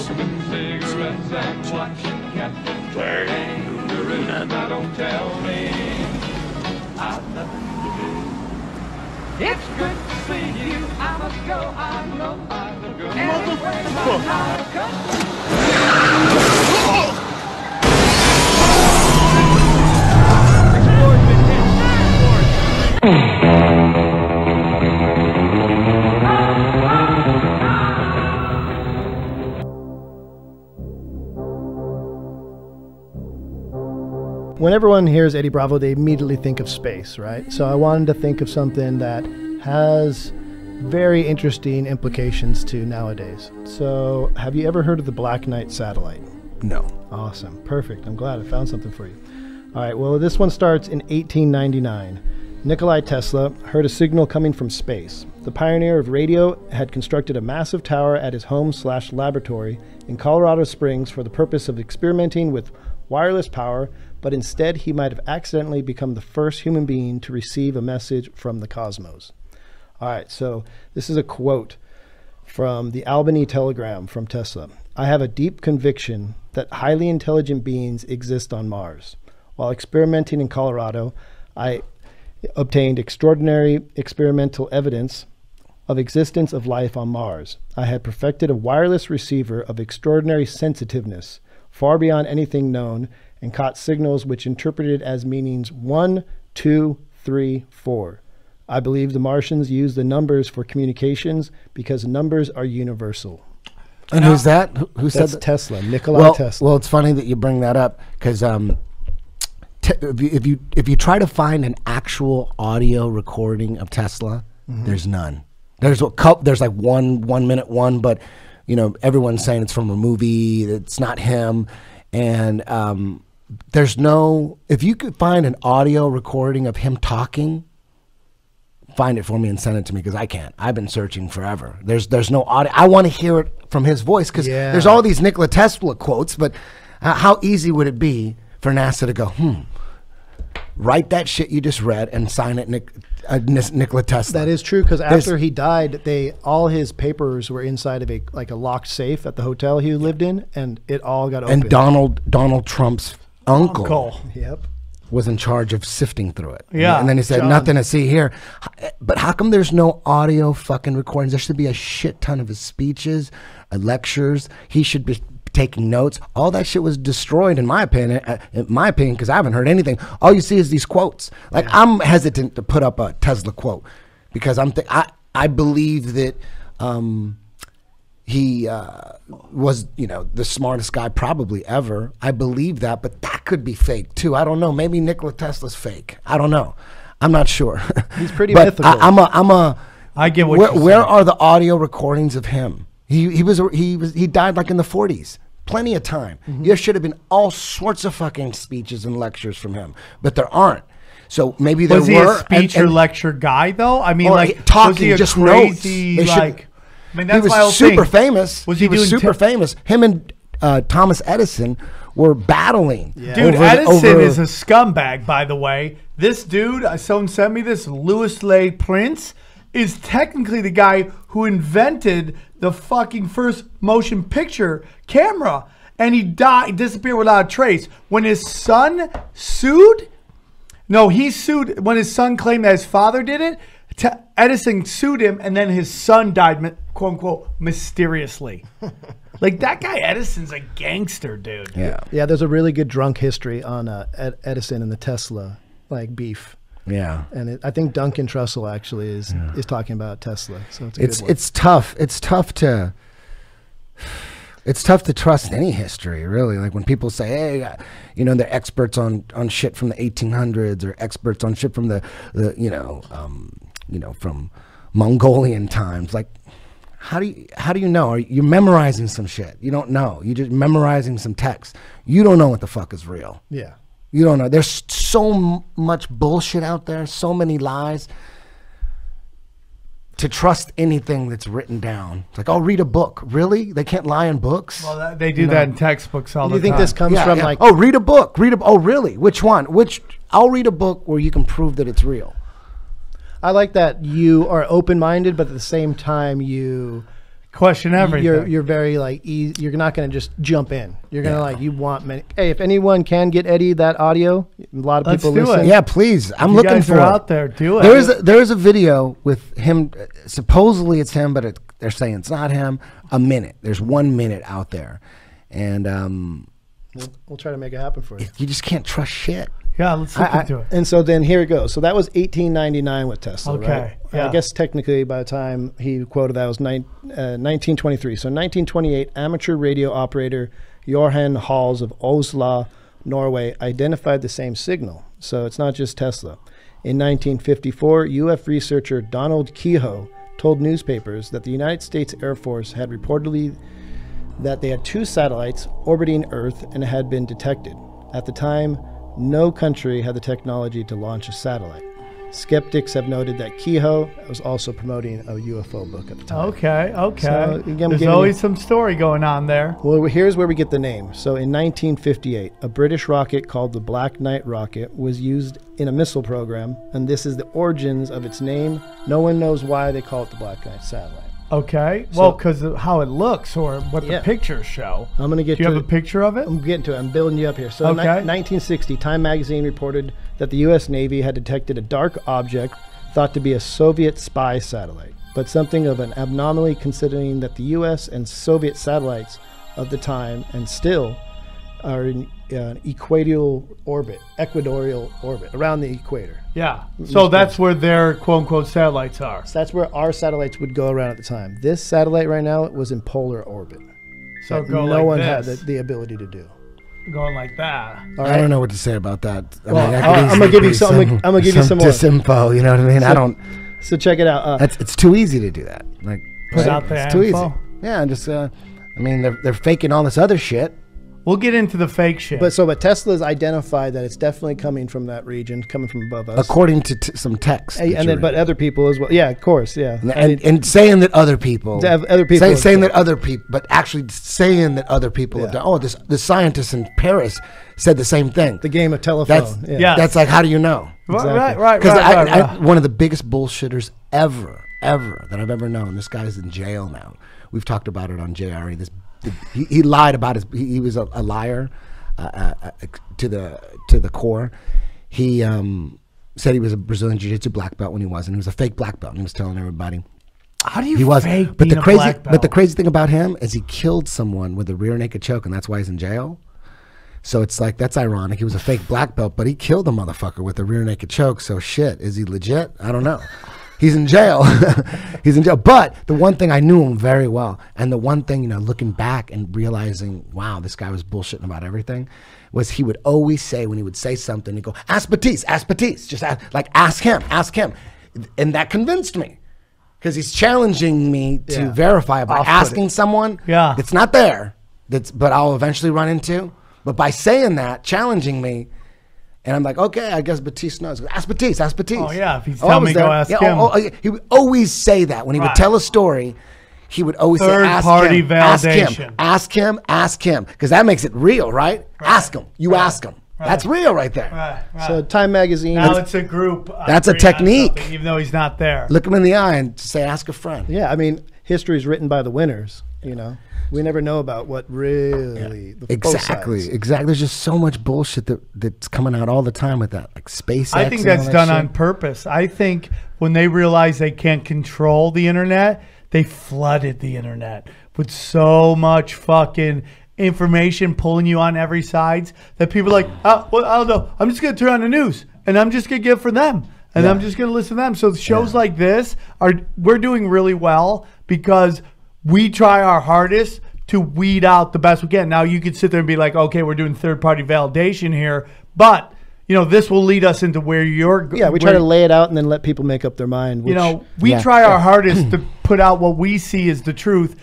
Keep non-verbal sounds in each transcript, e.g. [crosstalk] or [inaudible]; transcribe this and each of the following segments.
Smoking cigarettes and watching Captain Kangaroo. Now don't tell me I've nothing to do. It's good to see you. I must go. I know I will go. Anyway, when everyone hears Eddie Bravo, they immediately think of space, right? So I wanted to think of something that has very interesting implications to nowadays. So, have you ever heard of the Black Knight satellite? No. Awesome. Perfect. I'm glad I found something for you. All right. Well, this one starts in 1899. Nikolai Tesla heard a signal coming from space. The pioneer of radio had constructed a massive tower at his home slash laboratory in Colorado Springs for the purpose of experimenting with wireless power, but instead he might have accidentally become the first human being to receive a message from the cosmos. All right, so this is a quote from the Albany Telegram from Tesla. I have a deep conviction that highly intelligent beings exist on Mars. While experimenting in Colorado, I obtained extraordinary experimental evidence of existence of life on Mars. I had perfected a wireless receiver of extraordinary sensitiveness, far beyond anything known, and caught signals which interpreted as meanings one, two, three, four. I believe the Martians use the numbers for communications because numbers are universal. And who's that? Who, who said That's that? Tesla, Nikola well, Tesla. well, it's funny that you bring that up because um, te- if, you, if you if you try to find an actual audio recording of Tesla, Mm-hmm. there's none. There's a couple. There's like one one minute one, but you know everyone's saying it's from a movie. It's not him, and um, there's no. If you could find an audio recording of him talking, find it for me and send it to me because I can't. I've been searching forever. There's there's no audio. I want to hear it from his voice because Yeah. there's all these Nikola Tesla quotes, but how easy would it be for NASA to go, hmm, write that shit you just read and sign it, Nick, uh, Nikola Tesla. That is true because There's- after he died, they all his papers were inside of a like a locked safe at the hotel he lived in, and it all got open. and Donald Donald Trump's uncle, Uncle. Yep. was in charge of sifting through it. Yeah, and then he said John. nothing to see here. But how come there's no audio fucking recordings? There should be a shit ton of his speeches, uh, lectures. He should be taking notes. All that shit was destroyed, in my opinion. Uh, in my opinion, because I haven't heard anything. All you see is these quotes. Like I'm hesitant to put up a Tesla quote because I'm th- I I believe that. Um, he uh, was, you know, the smartest guy probably ever. I believe that, but that could be fake too. I don't know. Maybe Nikola Tesla's fake. I don't know. I'm not sure. [laughs] He's pretty but mythical. I, I'm a. I'm a. I get what Where, where are the audio recordings of him? He he was he was he died like in the 40s. Plenty of time. Mm-hmm. There should have been all sorts of fucking speeches and lectures from him, but there aren't. So maybe there Was he were. a speech and- or lecture guy though? I mean, like talking, he just crazy notes. They like? I mean, he was super thing. famous. Was he, he, was super famous. Him and uh, Thomas Edison were battling. Yeah. Dude, over Edison over- is a scumbag, by the way. This dude, uh, someone sent me this, Louis Le Prince, is technically the guy who invented the fucking first motion picture camera. And he died, disappeared without a trace. When his son sued, no, he sued when his son claimed that his father did it. Te- Edison sued him, and then his son died, mi- quote unquote, mysteriously. [laughs] like that guy Edison's a gangster, dude. yeah, Yeah, there's a really good drunk history on uh, Ed- Edison and the Tesla like beef, yeah. and it, I think Duncan Trussell actually is is talking about Tesla. So it's a It's good it's tough. It's tough to. It's tough to trust any history, really. Like when people say, "Hey, uh, you know, they're experts on on shit from the 1800s or experts on shit from the the you know, um, you know, from Mongolian times." Like, how do you how do you know? Are you memorizing some shit? You don't know. You're just memorizing some text. You don't know what the fuck is real. yeah. You don't know. There's so much bullshit out there, so many lies. To trust anything that's written down, it's like, oh, read a book. Really? They can't lie in books. Well, that, they do that in textbooks all Do the time. you think this comes Yeah, from yeah. like oh, read a book. Read a. Oh, really? Which one? Which? I'll read a book where you can prove that it's real. I like that you are open minded, but at the same time you Question everything. you're you're very like easy, you're not going to just jump in. You're going to like you want many. Hey, if anyone can get Eddie that audio, a lot of Let's people do it. Yeah, please. I'm you looking guys for are it. out there. Do it. There is a, there is a video with him. uh, Supposedly it's him, but it, they're saying it's not him. A minute. There's one minute out there, and um, We'll, we'll try to make it happen for you. you just can't trust shit. Yeah, let's look I- into it. and so then here it goes. So that was 1899 with Tesla. Okay, right? yeah. I guess technically by the time he quoted that was nine, uh, 1923. So 1928, amateur radio operator Johan Halls of Oslo, Norway, identified the same signal. So it's not just Tesla. In 1954, UF researcher Donald Keyhoe told newspapers that the United States Air Force had reportedly that they had two satellites orbiting Earth and had been detected. At the time, no country had the technology to launch a satellite. Skeptics have noted that Keyhoe was also promoting a UFO book at the time. Okay, okay. So, again, There's always you- some story going on there. Well, here's where we get the name. So, in 1958, a British rocket called the Black Knight rocket was used in a missile program, and this is the origins of its name. No one knows why they call it the Black Knight satellite. Okay. well, because of how it looks or what Yeah. the pictures show. I'm going to get Do you have a picture of it? I'm getting to it. I'm building you up here. So, Okay. 1960, Time magazine reported that the U.S. Navy had detected a dark object thought to be a Soviet spy satellite, but something of an abnormality considering that the U.S. and Soviet satellites of the time and still are in uh, equatorial orbit, equatorial orbit around the equator. Yeah. So that's where their quote unquote satellites are. So that's where our satellites would go around at the time. This satellite right now was in polar orbit. So that go no like one had the, the ability to do. Going like that. All I don't know what to say about that. I Well, that I'll- could I'm gonna give you be some- I'm gonna- I'm gonna give you some more. disinfo. You know what I mean? I don't. So check it out. Uh, That's it's too easy to do that. Like Put right? out the it's too info. easy. Yeah, and just uh, I mean they're they're faking all this other shit. We'll get into the fake shit. But so, but Tesla's identified that it's definitely coming from that region, coming from above us. according to t- some text. and, and then, but other people as well. Yeah, of course. Yeah. and, and, and saying that other people, other people say, saying that other people, but actually saying that other people have done. Oh, this the scientists in Paris said the same thing. the game of telephone. That's yeah. Yeah. that's like how do you know? right, exactly. right, right, Because right, I, right, right. one of the biggest bullshitters ever, ever that I've ever known. This guy's in jail now. We've talked about it on JRE. This he, he lied about his. He, he was a, a liar uh, uh, uh, to the to the core. He um, said he was a Brazilian jiu-jitsu black belt when he wasn't. He was a fake black belt. And he was telling everybody How do you he was. fake But the a crazy, black but the crazy thing about him is he killed someone with a rear naked choke, and that's why he's in jail. So it's like that's ironic. He was a fake black belt, but he killed a motherfucker with a rear naked choke. So shit, is he legit? I don't know. He's in jail. [laughs] He's in jail. But the one thing I knew him very well, and the one thing you know, looking back and realizing, wow, this guy was bullshitting about everything, was he would always say when he would say something, he'd go, "Ask Batiste, ask Batiste, just ask, like ask him, ask him," and that convinced me because he's challenging me to Yeah. verify by Off-putting. asking someone Yeah. that's not there that's but I'll eventually run into but by saying that challenging me and I'm like okay I guess Batiste knows ask Batiste ask Batiste Oh, yeah, if he's I telling was me, go there. ask Yeah, him. oh, oh, yeah, he would always say that when he would Right. tell a story he would always Third say ask party him, ask him ask him ask him because that makes it real right, ask him you ask him that's real right there Right, right. So Time Magazine. now it's a group. uh, That's a agreeing on technique. something, even though he's not there. look him in the eye and say ask a friend yeah, I mean, history is written by the winners. You know, we never know about what really the Exactly, exactly. There's just so much bullshit that that's coming out all the time with that, like SpaceX. I think that's that done shit. on purpose. I think when they realize they can't control the internet, they flooded the internet with so much fucking information pulling you on every sides that people are like, oh, well, I don't know. I'm just gonna turn on the news and I'm just gonna get it for them. And I'm just gonna listen to them. So shows like this are we're doing really well because we try our hardest to weed out the best we can. Now you could sit there and be like, okay, we're doing third party validation here, but you know, this will lead us into where you're. Yeah, we try to lay it out and then let people make up their mind. Which, you know, we Yeah. try our hardest to [clears throat] put out what we see as the truth.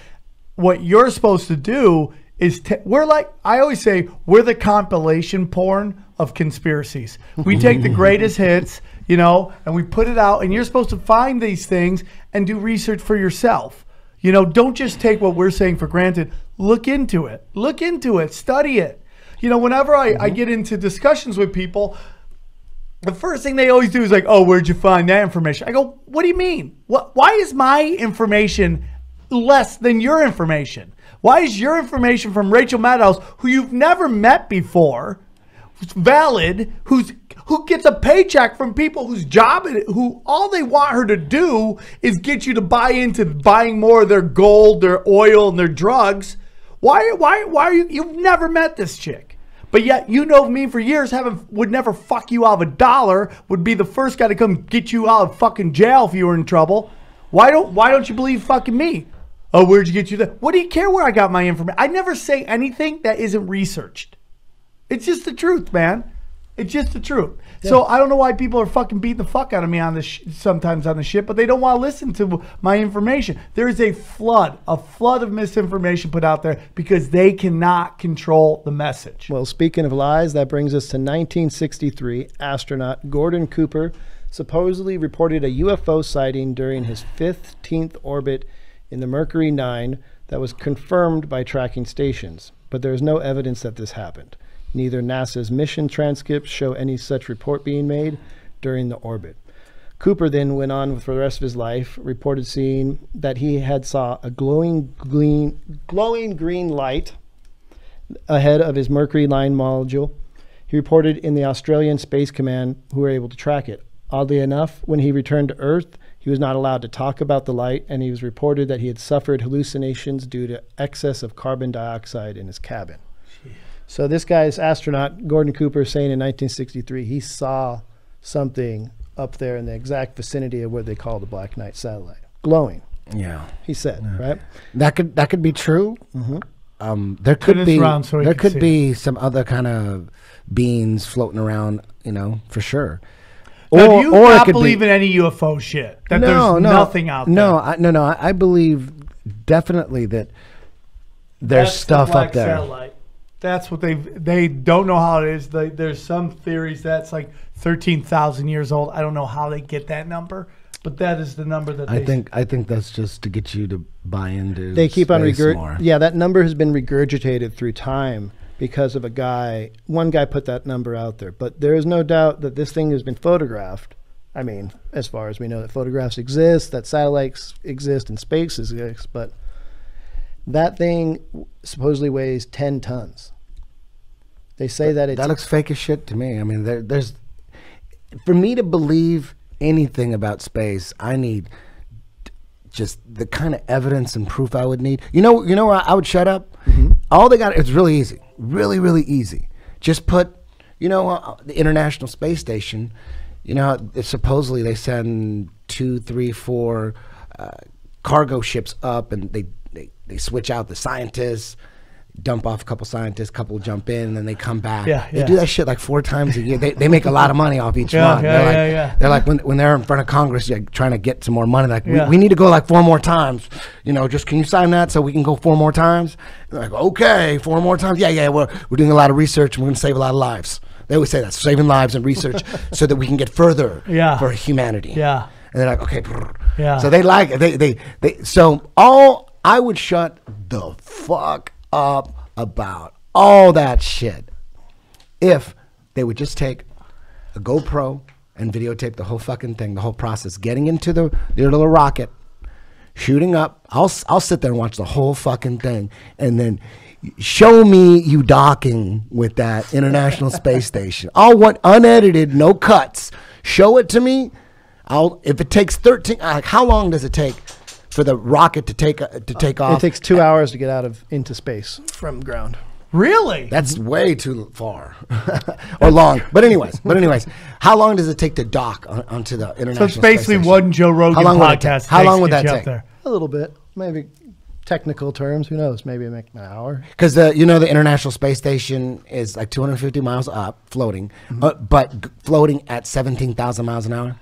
What you're supposed to do is t- we're like I always say we're the compilation porn of conspiracies. We take the greatest [laughs] hits, you know, and we put it out and you're supposed to find these things and do research for yourself. You know, don't just take what we're saying for granted. Look into it. Look into it. Study it. You know, whenever I, I mm-hmm. get into discussions with people, the first thing they always do is like, "Oh, where'd you find that information?" I go, "What do you mean? What? Why is my information less than your information? Why is your information from Rachel Maddow, who you've never met before, valid, who's who gets a paycheck from people whose job it, who all they want her to do is get you to buy into buying more of their gold, their oil, and their drugs. Why why why are you you've never met this chick? But yet you know me for years, haven't would never fuck you out of a dollar, would be the first guy to come get you out of fucking jail if you were in trouble. Why don't why don't you believe fucking me? Oh, where'd you get you that? What do you care where I got my information? I never say anything that isn't researched. It's just the truth, man. It's just the truth. So I don't know why people are fucking beating the fuck out of me on this sh- sometimes on the shit, but they don't want to listen to my information. There is a flood, a flood of misinformation put out there because they cannot control the message. Well, speaking of lies, that brings us to 1963. Astronaut Gordon Cooper supposedly reported a UFO sighting during his 15th orbit in the Mercury 9 that was confirmed by tracking stations, but there is no evidence that this happened. Neither NASA's mission transcripts show any such report being made during the orbit. Cooper then went on for the rest of his life, reported seeing that he had saw a glowing green, glowing green light ahead of his Mercury line module. He reported in the Australian Space Command, who were able to track it. Oddly enough, when he returned to Earth, he was not allowed to talk about the light, and he was reported that he had suffered hallucinations due to excess of carbon dioxide in his cabin. So this guy's astronaut, Gordon Cooper, saying in 1963 he saw something up there in the exact vicinity of what they call the Black Knight satellite, glowing. Yeah. He said, right? That could that could be true. Um, there could be around so there could see. be some other kind of beings floating around, you know, for sure. Now, do you it not could be- believe in any UFO shit? That there's nothing out there? No, I, no, no. I, I believe definitely that there's That's the stuff black up there. Satellite. That's what they they don't know how it is. They, there's some theories that's like thirteen thousand years old. I don't know how they get that number, but that is the number that I think I think that's just to get you to buy into. They keep on space regurg- more. Yeah, that number has been regurgitated through time because of a guy. One guy put that number out there, but there is no doubt that this thing has been photographed. I mean, as far as we know, that photographs exist, that satellites exist, and space exists, but that thing supposedly weighs ten tons. They say that it's that looks fake as shit to me. I mean, there, there's for me to believe anything about space, I need just the kind of evidence and proof I would need. You know, you know where I would shut up. All they got it's really easy, really, really easy. Just put, you know, uh, the International Space Station. You know, it's supposedly they send two, three, four uh, cargo ships up, and they, they they switch out the scientists dump off a couple scientists, couple jump in, and then they come back. Yeah, they yeah. do that shit like four times a year. They, they make a lot of money off each Yeah, one. yeah, they're like, yeah, yeah. They're like when, when they're in front of Congress, like, trying to get some more money. Like Yeah. we, we need to go like four more times. You know, just can you sign that so we can go four more times? They're like okay, four more times. Yeah, yeah. We're we're doing a lot of research and we're gonna save a lot of lives. They always say that saving lives and research [laughs] so that we can get further Yeah. for humanity. Yeah. And they're like, okay. Yeah. So they like it. They, they, they, so all, I would shut the fuck up about all that shit if they would just take a GoPro and videotape the whole fucking thing, the whole process, getting into the, their little rocket, shooting up. I'll, I'll sit there and watch the whole fucking thing and then show me you docking with that International Space Station. I'll want unedited, no cuts. Show it to me. I'll if it takes 13 like how long does it take for the rocket to take uh, to take off. it takes two hours to get out of into space from ground. really. That's way too far [laughs] or long. But anyways, but anyways, how long does it take to dock on, onto the international? so it's basically Station? one Joe Rogan How long would podcast. How long would that take? there. A little bit, maybe technical terms. Who knows? Maybe make an hour. Because the you know the International Space Station is like 250 miles up, floating, Mm-hmm. uh, but g- floating at 17,000 miles an hour.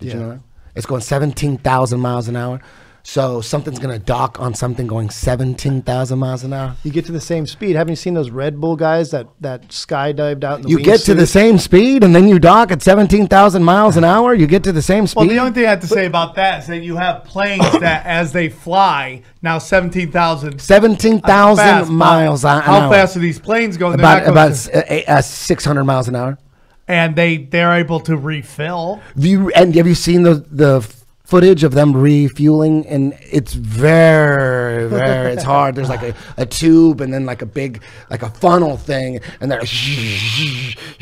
Did you know that? It's going 17,000 miles an hour. So something's gonna dock on something going 17,000 miles an hour. You get to the same speed. Haven't you seen those Red Bull guys that that skydived out in the You get to the same speed, and then you dock at 17,000 miles an hour. You get to the same speed. Well, the only thing I have to say about that is that you have planes that, [coughs] as they fly, now seventeen thousand 17,000 miles an hour. How hour. fast are these planes going? About going about to- uh, uh, 600 miles an hour. and they they're able to refill. Have you and have you seen the the footage of them refueling, and it's very, very. It's [laughs] hard. There's like a, a tube, and then like a big, like a funnel thing, and they're, [laughs]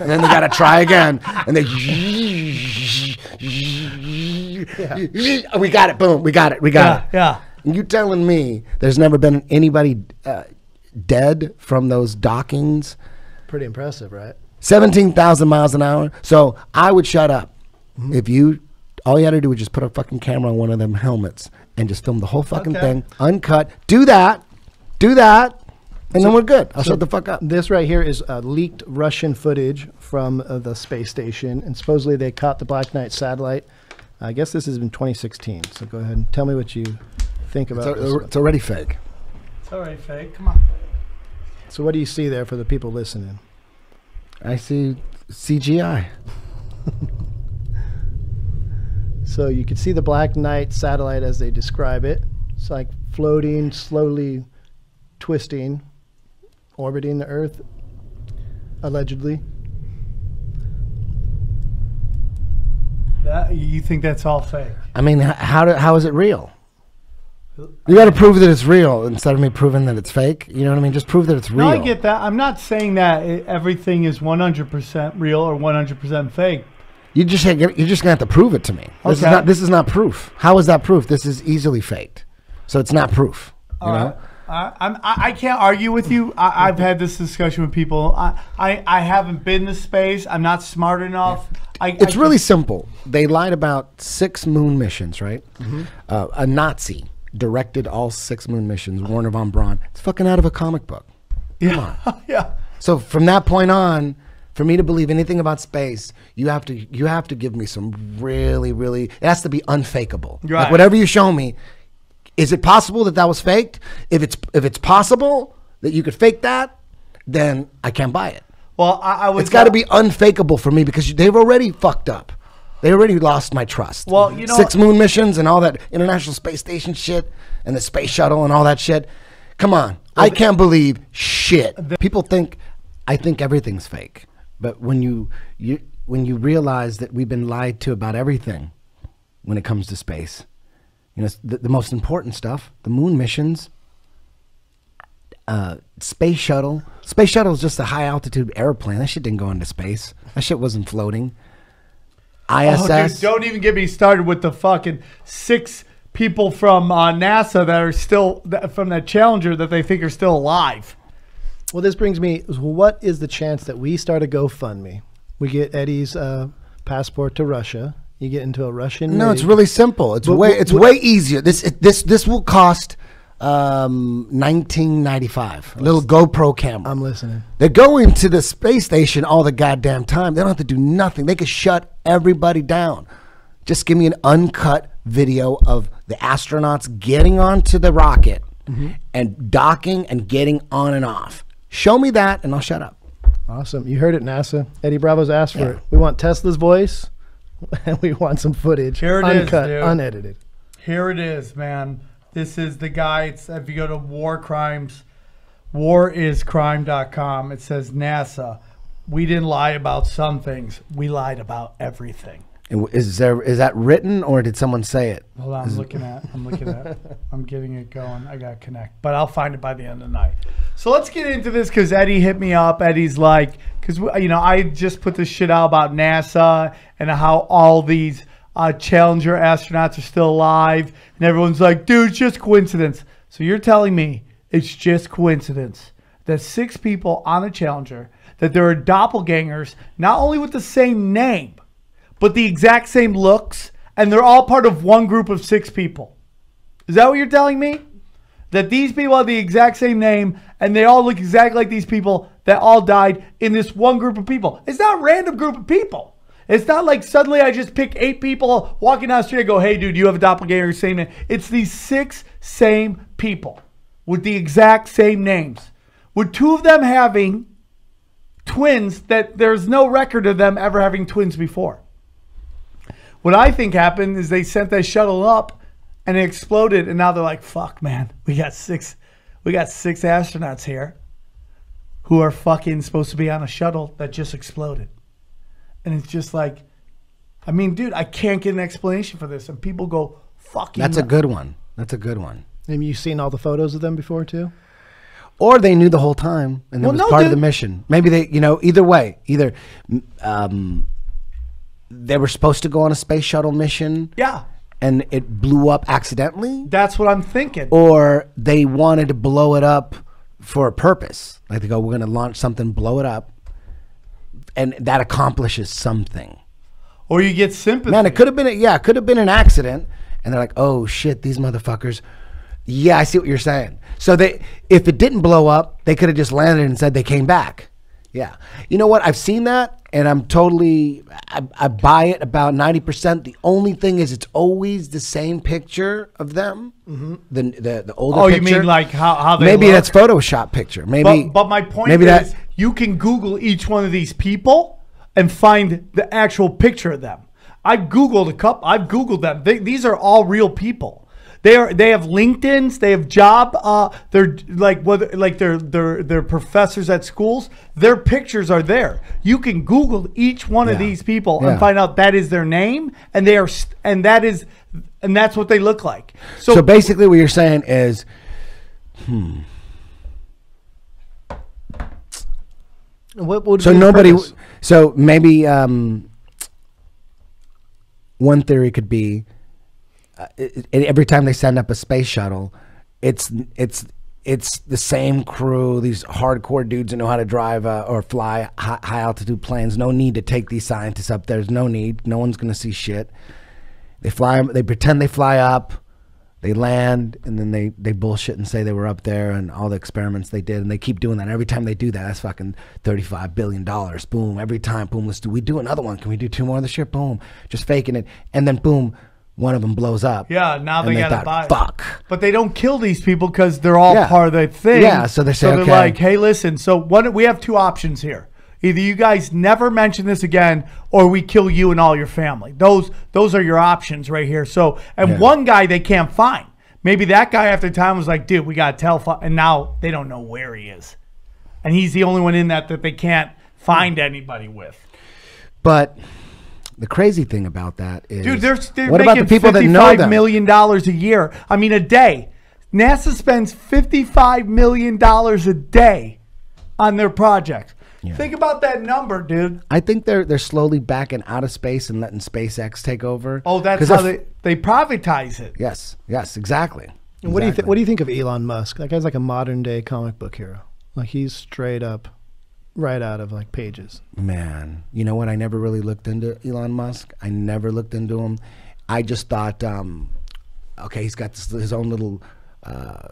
and then they gotta try again, and they. We got it. Boom. We got it. We got Yeah, it. yeah. You telling me there's never been anybody uh, dead from those dockings? Pretty impressive, right? 17,000 miles an hour. So I would shut up. Mm-hmm. If you, all you had to do was just put a fucking camera on one of them helmets and just film the whole fucking Okay. thing, uncut. Do that. Do that. And then we're good. I'll shut the fuck up. This right here is uh, leaked Russian footage from uh, the space station, and supposedly they caught the Black Knight satellite. I guess this is in 2016. So go ahead and tell me what you think It's, about this. al- one. it's already fake. It's all right, fake. Come on. So what do you see there for the people listening? I see CGI. [laughs] So you can see the Black Knight satellite as they describe it. It's like floating, slowly twisting, orbiting the Earth, allegedly. That, you think that's all fake? I mean, h- how, do, how is it real? Uh, you got to prove that it's real instead of me proving that it's fake. You know what I mean? Just prove that it's real. No, I get that. I'm not saying that eh, everything is 100% real or 100% fake. You just you're just gonna have to prove it to me. This is not this is not proof. How is that proof? This is easily faked, so it's not proof. You All know, I'm, I I can't argue with you. I, I've had this discussion with people. I, I, I haven't been in to space. I'm not smart enough. I, it's I really simple. They lied about six moon missions, right? Mm-hmm. Uh, a Nazi directed all six moon missions. Wernher von Braun. It's fucking out of a comic book. yeah, [laughs] yeah. So from that point on, for me to believe anything about space, you have to you have to give me some really really. It has to be unfakeable. Like Right. whatever you show me, is it possible that that was faked? If it's if it's possible that you could fake that, then I can't buy it. Well, I, I was. It's got to be unfakeable for me because they've already fucked up. They already lost my trust. Well, you know- six moon missions and all that International Space Station shit and the space shuttle and all that shit. Come on, I can't believe shit. People think I think everything's fake, but when you you when you realize that we've been lied to about everything when it comes to space, you know the, the most important stuff, the moon missions, uh, space shuttle. Space shuttle is just a high altitude airplane. That shit didn't go into space. That shit wasn't floating. ISS. Oh, dude, don't even get me started with the fucking six people from uh, NASA that are still from that Challenger that they think are still alive. Well, this brings me. What is the chance that we start a GoFundMe? We get Eddie's uh, passport to Russia. You get into a Russian. no, it's really simple. It's But way it's wh- way easier. This it, this this will cost um 1995. A little GoPro camera. I'm listening. They're going to the space station all the goddamn time. They don't have to do nothing. They could shut everybody down. Just give me an uncut video of the astronauts getting onto the rocket Mm-hmm. and docking and getting on and off. Show me that and I'll shut up. Awesome. You heard it, NASA. Eddie Bravo's asked for Yeah. it. We want Tesla's voice, [laughs] and we want some footage, Here it is, uncut, dude. unedited. Here it is, man. This is the guy. It's, if you go to war crimes, wariscrime.com, it says NASA. We didn't lie about some things. We lied about everything. And Is there is that written or did someone say it? Hold on, I'm looking at. I'm looking at. [laughs] I'm getting it going. I got to connect, but I'll find it by the end of the night. So let's get into this because Eddie hit me up. Eddie's like, because you know, I just put this shit out about NASA and how all these uh, Challenger astronauts are still alive, and everyone's like, dude, it's just coincidence. So you're telling me it's just coincidence that six people on a Challenger that there are doppelgangers, not only with the same name but the exact same looks, and they're all part of one group of six people. Is that what you're telling me? That these people have the exact same name, and they all look exactly like these people that all died in this one group of people. It's not a random group of people. It's not like suddenly I just pick eight people walking down the street and go, hey, dude, you have a doppelganger, same name. It's these six same people with the exact same names, with two of them having twins that there's no record of them ever having twins before. What I think happened is they sent that shuttle up and it exploded, and now they're like, "Fuck, man, we got six, we got six astronauts here who are fucking supposed to be on a shuttle that just exploded," and it's just like, I mean, dude, I can't get an explanation for this, and people go fucking. That's a good one. That's a good one. Have you seen all the photos of them before too? Or they knew the whole time and it Well, was no, part of the mission. Maybe they, you know, either way, either um, they were supposed to go on a space shuttle mission Yeah, and it blew up accidentally, that's what I'm thinking. or they wanted to blow it up for a purpose. Like they go, we're going to launch something, blow it up, and that accomplishes something. Or you get sympathy. Man, it could have been, a, yeah, it could have been an accident. And they're like, oh shit, these motherfuckers. Yeah, I see what you're saying. So they, if it didn't blow up, they could have just landed and said they came back. Yeah. You know what? I've seen that and I'm totally, I, I buy it about 90%. The only thing is it's always the same picture of them. Mm-hmm. The, the, the older Oh, you mean like how, how they Maybe look? that's Photoshop picture. Maybe. But, but my point maybe is, that, you can Google each one of these people and find the actual picture of them. I've Googled a couple. I've Googled them. They, these are all real people. They are. They have LinkedIn's. They have job. Uh, they're like whether like they're they're they're professors at schools. Their pictures are there. You can Google each one of these people Yeah. and find out that is their name and they are and that is and that's what they look like. So, so basically what you're saying is What would So nobody. purpose? So maybe um, one theory could be uh, it, it- every time they send up a space shuttle, it's it's it's the same crew, these hardcore dudes that know how to drive uh, or fly high, high altitude planes. No need to take these scientists up. There's no need. No one's gonna see shit. They fly. They pretend they fly up. They land and then they, they bullshit and say they were up there and all the experiments they did and they keep doing that. Every time they do that, that's fucking thirty five billion dollars. Boom. Every time, boom. Let's do. We do another one. Can we do two more of this year? Boom. Just faking it, and then boom, one of them blows up. Yeah, now And they, gotta buy. Fuck. But they don't kill these people because they're all Yeah. part of the thing. Yeah, so they say, they're okay. like, hey, listen. So one, we have two options here. Either you guys never mention this again, or we kill you and all your family. Those those are your options right here. So, and Yeah. one guy they can't find. Maybe that guy after time was like, dude, we gotta tell. And now they don't know where he is, and he's the only one in that that they can't find anybody with. But the crazy thing about that is, Dude, they're, they're what making about the people that know them? million dollars a year. I mean, a day. NASA spends $55 million a day on their projects. Think about that number, dude. I think they're they're slowly backing out of space and letting SpaceX take over. Oh, that's 'Cause how they're- they, they privatize it. Yes. Yes. Exactly. And what do you th- What do you think of Elon Musk? That guy's like a modern day comic book hero. Like he's straight up, right out of like pages. Man, you know what? I never really looked into Elon Musk. I never looked into him. I just thought, um, okay, he's got this, his own little uh,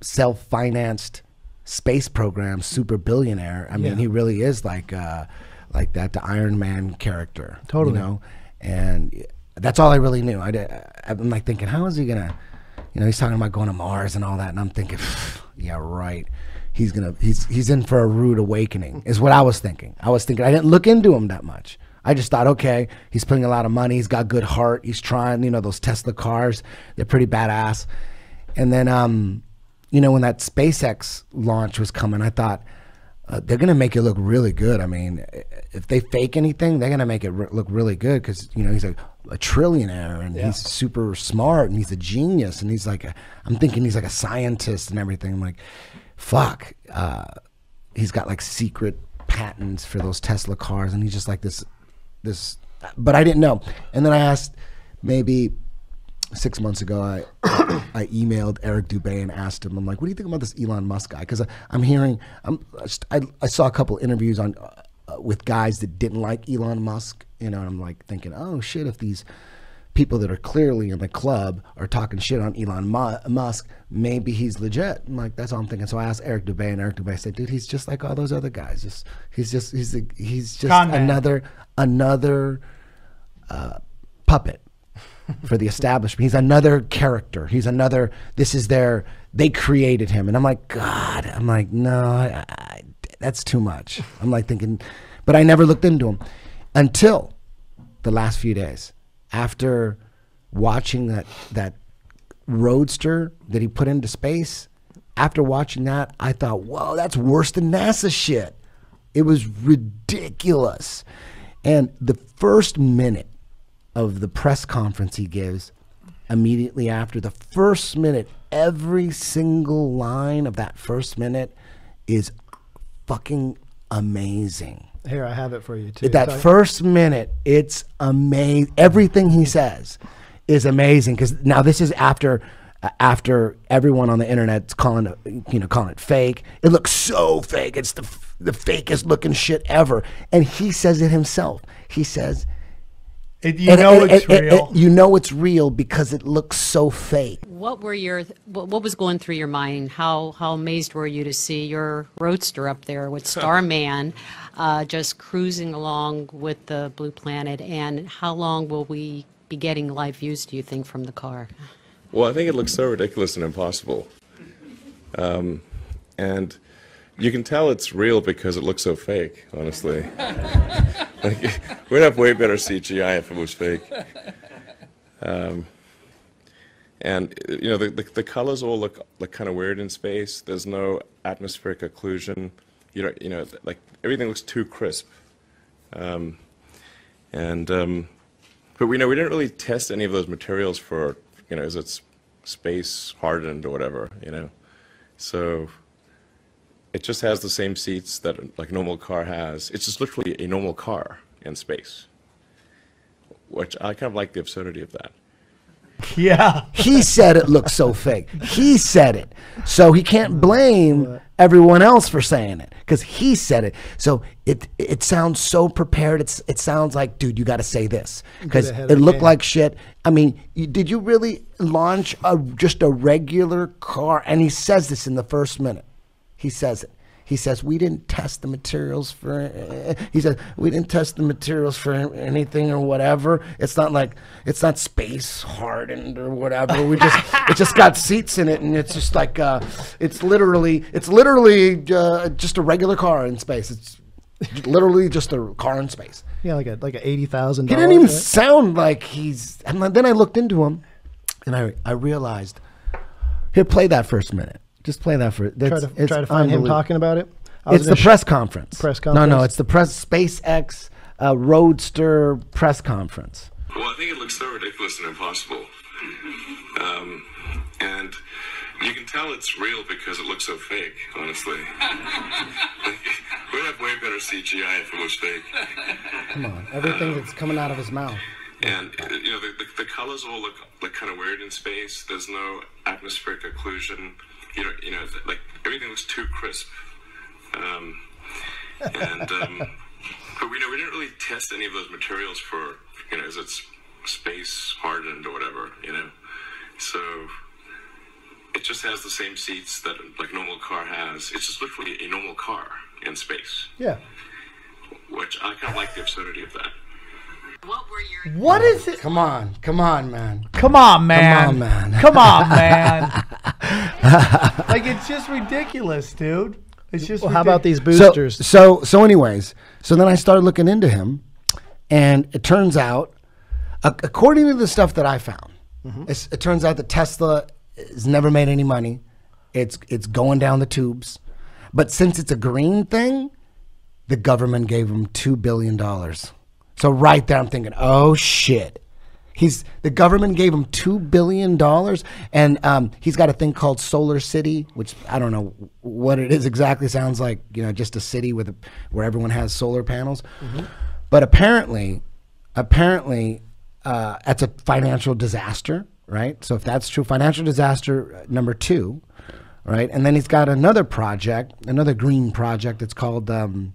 self-financed space program, super billionaire. I mean, Yeah. he really is like uh, like that, the Iron Man character. Totally. You know, and that's all I really knew. I did, I'm like thinking, how is he gonna? You know, he's talking about going to Mars and all that, and I'm thinking, [sighs] yeah, right. He's gonna he's he's in for a rude awakening, is what I was thinking. I was thinking I didn't look into him that much. I just thought, okay, he's putting a lot of money. He's got good heart. He's trying, you know, those Tesla cars. They're pretty badass. And then, um, you know, when that SpaceX launch was coming, I thought uh, they're gonna make it look really good. I mean, if they fake anything, they're gonna make it re- look really good because you know he's a, a trillionaire and he's super smart and he's a genius and he's like, a, I'm thinking he's like a scientist and everything. I'm like, fuck, uh, he's got like secret patents for those Tesla cars and he's just like this, this. But I didn't know. And then I asked maybe six months ago, I [coughs] I emailed Eric Dubay and asked him, I'm like, what do you think about this Elon Musk guy? Because I'm hearing, I'm, I, I saw a couple interviews on uh, with guys that didn't like Elon Musk, you know, and I'm like thinking, oh shit, if these people that are clearly in the club are talking shit on Elon Mu- Musk, maybe he's legit. I'm like, that's all I'm thinking. So I asked Eric Dubay, and Eric Dubay said, dude, he's just like all those other guys. Just he's just he's a, he's just Con man. another another uh, puppet for the establishment. He's another character. He's another. This is their. They created him, and I'm like, God. I'm like, no, I, I, that's too much. I'm like thinking, but I never looked into him until the last few days after watching that that roadster that he put into space. After watching that, I thought, whoa, that's worse than NASA shit. It was ridiculous. And the first minute of the press conference he gives immediately after the first minute, every single line of that first minute is fucking amazing. Here, I have it for you too. That Talk- first minute, it's amazing. Everything he says is amazing because now this is after uh, after everyone on the internet's calling it, you know calling it fake. It looks so fake. It's the the fakest looking shit ever. And he says it himself. He says It, you and- know and- it's and- and- real. you know it's real because it looks so fake. What were your what, what was going through your mind? How how amazed were you to see your roadster up there with [laughs] Starman, uh, just cruising along with the Blue Planet? And how long will we be getting live views? Do you think from the car? Well, I think it looks so ridiculous and impossible. Um, and you can tell it's real because it looks so fake, honestly. [laughs] like, we'd have way better CGI if it was fake. Um, and, you know, the, the, the colors all look, look kind of weird in space. There's no atmospheric occlusion. You know, you know, like everything looks too crisp. Um, and, um, but we know we didn't really test any of those materials for, you know, is it space hardened or whatever, you know? So it just has the same seats that like a normal car has. It's just literally a normal car in space, which I kind of like the absurdity of that. yeah. He said it looks so fake. He said it. So he can't blame everyone else for saying it because he said it. So it it sounds so prepared. It's it sounds like, dude, you got to say this because it looked game. like shit. I mean, you, did you really launch a just a regular car? And he says this in the first minute. He says it. He says we didn't test the materials for. He said we didn't test the materials for anything or whatever. It's not like it's not space hardened or whatever. We just [laughs] it just got seats in it, and it's just like uh, it's literally it's literally uh, just a regular car in space. It's literally just a car in space. yeah, like a like a eighty thousand. He didn't even sound like he's. And then I looked into him, and I I realized. Here, play that first minute. Just play that for. Try to it's try to find him talking about it. I It's gonna the sh- press conference. Press conference. No, no, it's the press SpaceX uh, Roadster press conference. Well, I think it looks so ridiculous and impossible. Um, and you can tell it's real because it looks so fake, honestly. [laughs] we'd have way better CGI if it was fake. Come on, everything that's coming out of his mouth. And, you know, the, the, the colors all look like kind of weird in space. There's no atmospheric occlusion. You know, you know, like everything looks too crisp. Um, and, um, [laughs] but we know we didn't really test any of those materials for, you know, is it space hardened or whatever, you know? So it just has the same seats that like normal car has. It's just literally a normal car in space, Yeah. which I kind of like the absurdity of that. What were your What is it? Come on, come on, man. Come on, man. on, man. Come on, [laughs] man. [laughs] like it's just ridiculous, dude. It's just. Well, how about these So, boosters? so, so, anyways, so then I started looking into him, and it turns out, ac- according to the stuff that I found, Mm-hmm. it's, it turns out that Tesla has never made any money. It's it's going down the tubes, but since it's a green thing, the government gave him two billion dollars. So right there, I'm thinking, oh shit. He's the government gave him two billion dollars, and um, he's got a thing called Solar City, which I don't know what it is exactly. Sounds like you know just a city with a, where everyone has solar panels, but apparently, apparently, uh, that's a financial disaster, right? So if that's true, financial disaster uh, number two, right? And then he's got another project, another green project. It's called um,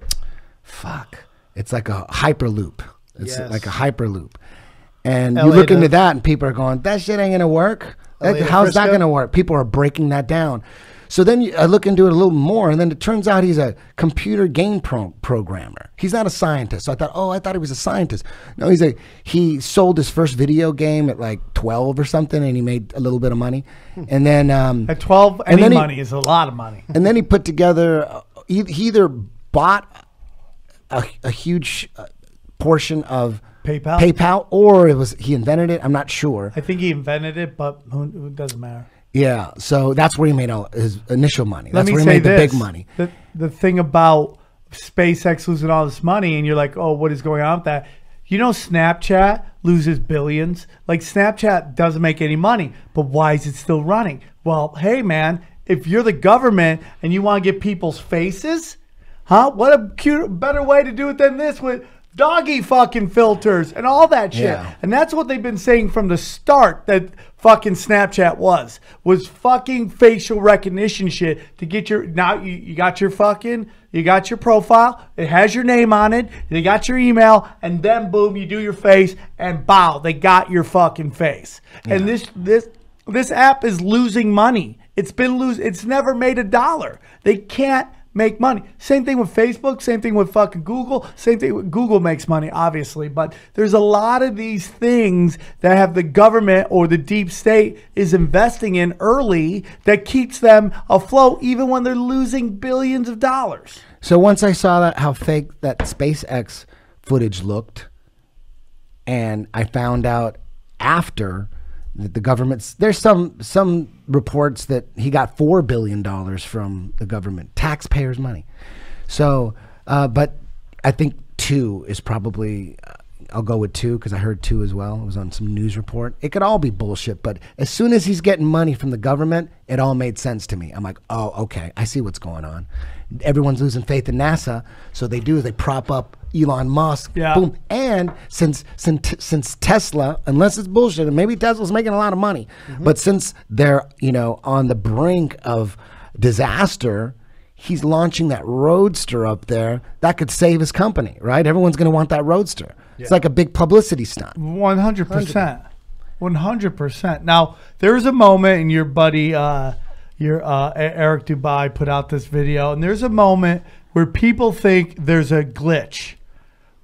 fuck. It's like a hyperloop. It's Yes. like a hyperloop. And you LA look into that, and people are going, "That shit ain't gonna work. That- how's that gonna work?" People are breaking that down. So then you, I look into it a little more, and then it turns out he's a computer game pro- programmer. He's not a scientist. So I thought, oh, I thought he was a scientist. No, he's a he sold his first video game at like twelve or something, and he made a little bit of money. And then um, At 12, and any then he- money is a lot of money. [laughs] and then he put together. He, he either bought a, a huge uh, portion of PayPal? PayPal, or it was he invented it. I'm not sure. I think he invented it, but who, who doesn't matter. Yeah, so that's where he made all his initial money. Let That's where he made the this. big money. The, the thing about SpaceX losing all this money, and you're like, oh, what is going on with that? You know, Snapchat loses billions. Like Snapchat doesn't make any money, but why is it still running? Well, hey man, if you're the government and you want to get people's faces, huh? What a cute, better way to do it than this with doggy fucking filters and all that shit. Yeah. And that's what they've been saying from the start that fucking Snapchat was was fucking facial recognition shit to get your now you, you got your fucking you got your profile, it has your name on it, they got your email, and then boom, you do your face and bow, they got your fucking face. And this this this app is losing money. It's been lose it's never made a dollar. They can't make money. Same thing with Facebook, same thing with fucking Google, same thing with Google makes money, obviously. But there's a lot of these things that have the government or the deep state is investing in early that keeps them afloat even when they're losing billions of dollars. So once I saw that how fake that SpaceX footage looked, and I found out after that the government's there's some some reports that he got four billion dollars from the government, taxpayers' money. So, uh, but I think two is probably. Uh, I'll go with two because I heard two as well. It was on some news report. It could all be bullshit, but as soon as he's getting money from the government, it all made sense to me. I'm like, oh, okay, I see what's going on. Everyone's losing faith in NASA, so they do they prop up Elon Musk. Yeah. Boom. And since since since Tesla, unless it's bullshit, and maybe Tesla's making a lot of money, but since they're you know on the brink of disaster, he's launching that roadster up there that could save his company. Right? Everyone's going to want that roadster. It's like a big publicity stunt. One hundred percent. One hundred percent. Now there's a moment, and your buddy, uh, your uh, Eric Dubay put out this video, and there's a moment where people think there's a glitch,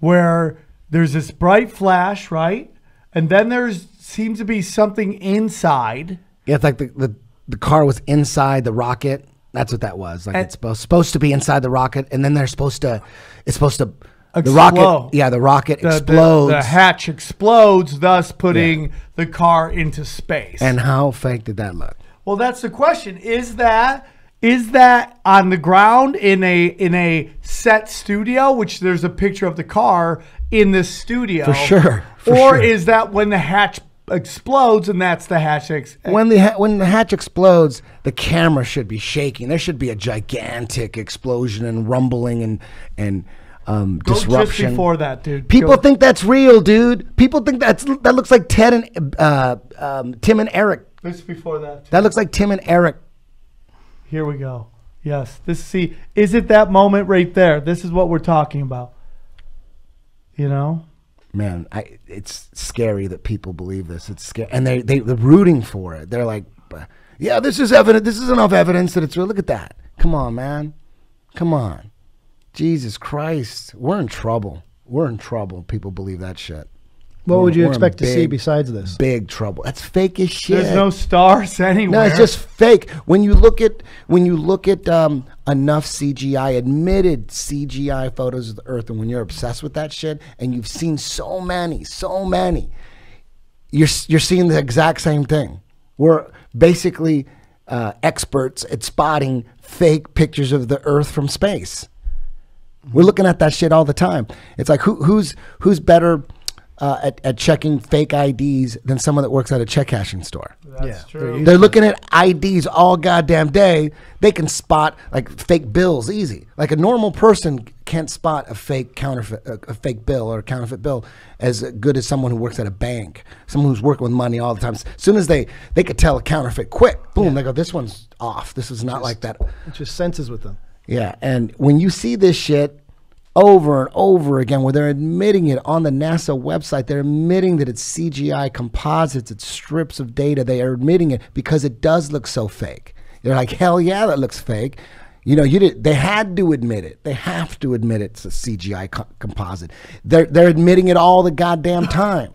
where there's this bright flash, right, and then there's seems to be something inside. Yeah, it's like the, the, the car was inside the rocket. That's what that was. Like And- it's supposed, supposed to be inside the rocket, and then they're supposed to. It's supposed to. The Explode. rocket. Yeah, the rocket The, the- explodes. The, hatch explodes, thus putting the car into space. and how fake did that look? Well, that's the question. Is that is that on the ground in a in a set studio, which there's a picture of the car in this studio For sure, for or sure. is that when the hatch explodes and that's the hatch? Ex- When the ha- when the hatch explodes, the camera should be shaking. There should be a gigantic explosion and rumbling and and um, Go disruption. Just before that, dude. People Go- think that's real, dude. People think that's that looks like Ted and uh, um, Tim and Eric. just before that. That looks like Tim and Eric. Here we go. Yes. This see is it that moment right there? This is what we're talking about. You know? man, I it's scary that people believe this. It's scary, and they they they're rooting for it. They're like, yeah, this is evidence. This is enough evidence that it's real. Look at that. Come on, man. Come on. Jesus Christ, we're in trouble. We're in trouble. People believe that shit. What would you we're expect to see besides this? Big trouble. That's fake as shit. There's no stars anywhere. [laughs] No, it's just fake. When you look at when you look at um, enough CGI, admitted CGI photos of the Earth, and when you're obsessed with that shit, and you've seen so many, so many, you're you're seeing the exact same thing. We're basically uh, experts at spotting fake pictures of the Earth from space. We're looking at that shit all the time. It's like who, who's who's better uh, at, at checking fake IDs than someone that works at a check cashing store? That's Yeah, true. they're They're looking at IDs all goddamn day. They can spot like fake bills easy. Like a normal person can't spot a fake counterfeit, a, a fake bill or a counterfeit bill as good as someone who works at a bank, someone who's working with money all the time. As soon as they they could tell a counterfeit quick, boom, they go, this one's off. This is not like that. It just senses with them. Yeah, and when you see this shit over and over again, where they're admitting it on the NASA website, they're admitting that it's CGI composites, it's strips of data. They are admitting it because it does look so fake. They're like, hell yeah, that looks fake. You know, you did. They had to admit it. They have to admit it's a CGI co- composite. They're they're admitting it all the goddamn time.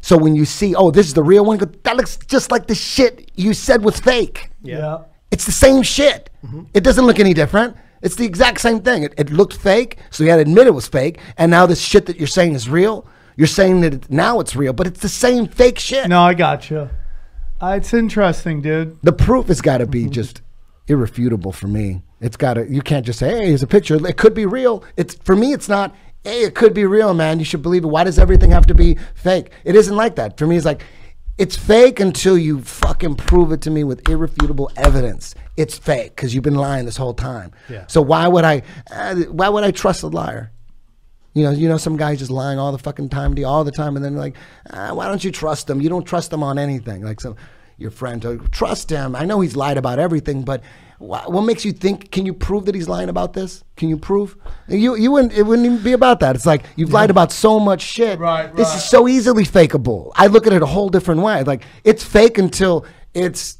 So when you see, oh, this is the real one, go, that looks just like the shit you said was fake. yeah. It's the same shit. Mm-hmm. It doesn't look any different. It's the exact same thing. It, it looked fake, so you had to admit it was fake. And now this shit that you're saying is real. You're saying that it, now it's real, but it's the same fake shit. No, I got you. Uh, it's interesting, dude. The proof has got to be just irrefutable for me. It's got to. You can't just say, "Hey, here's a picture." It could be real. It's for me. It's not. hey, it could be real, man. You should believe it. Why does everything have to be fake? It isn't like that. For me, it's like, it's fake until you fucking prove it to me with irrefutable evidence. It's fake because you've been lying this whole time. Yeah. So why would I? Uh, why would I trust a liar? You know, you know, some guys just lying all the fucking time to you, all the time, and then like, ah, why don't you trust them? You don't trust them on anything. Like some your friend, oh, trust him. I know he's lied about everything, but wha- what makes you think? Can you prove that he's lying about this? Can you prove? You you wouldn't. It wouldn't even be about that. It's like you've lied about so much shit. Right, This right. is so easily fakeable. I look at it a whole different way. Like it's fake until it's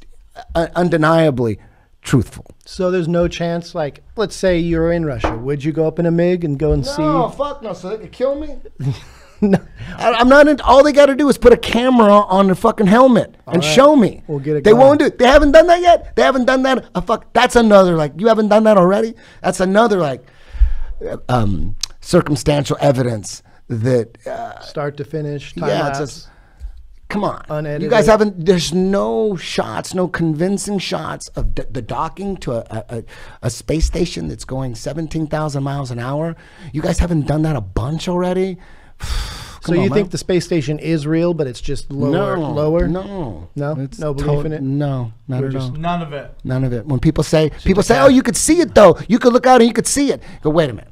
uh, undeniably truthful. So there's no chance, like, let's say you're in Russia. Would you go up in a MiG and go and see? No, fuck no. So they could kill me. [laughs] I, I'm not. In, all they got to do is put a camera on the fucking helmet and right. show me. We'll get it They going. won't do. it. They haven't done that yet. They haven't done that. A fuck. That's another like. You haven't done that already. That's another like, um, circumstantial evidence that. Uh, start to finish? Time yeah, it's lapse? Just. Come on. You guys haven't. There's no shots, no convincing shots of d- the docking to a, a, a, a space station that's going 17,000 miles an hour. You guys haven't done that a bunch already. [sighs] so you think the space station is real, but it's just lower, no, lower? No, No? It's No belief in it? No, not We're at all. None of it. None of it. When people say, people say, "Oh, you could see it though. You could look out and you could see it." Go, wait a minute.